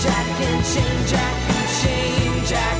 Jack and Shane Jack and Shane Jack.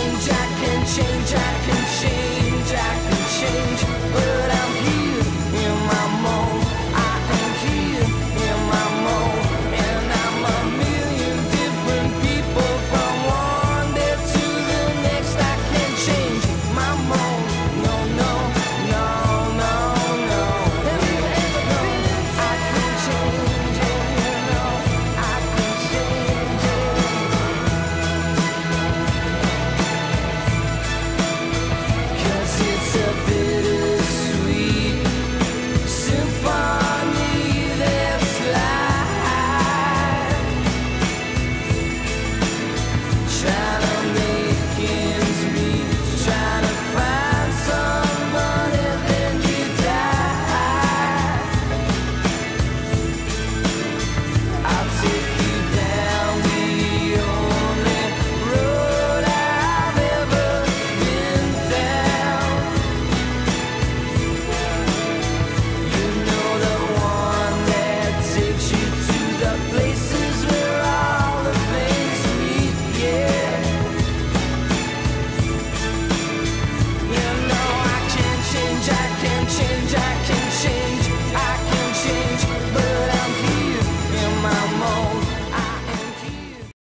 change I can change I can